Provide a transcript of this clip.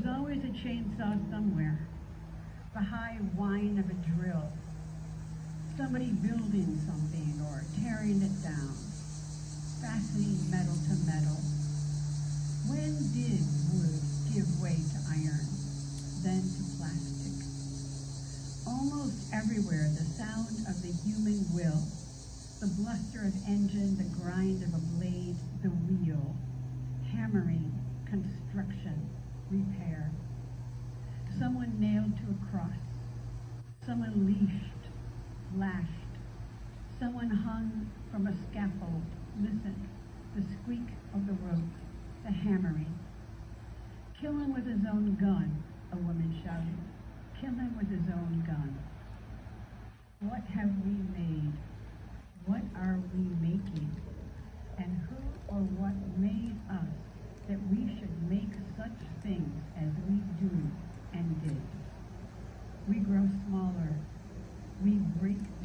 There's always a chainsaw somewhere. The high whine of a drill. Somebody building something or tearing it down. Fastening metal to metal. When did wood give way to iron, then to plastic? Almost everywhere the sound of the human will, the bluster of engine, the grind of a blade, the wheel, hammering, someone nailed to a cross, someone leashed, lashed, someone hung from a scaffold. Listen, the squeak of the rope, the hammering. Kill him with his own gun, a woman shouted. Kill him with his own gun. What have we made? What are we making? And who or what made us that we should make such things as we do? grow smaller. We break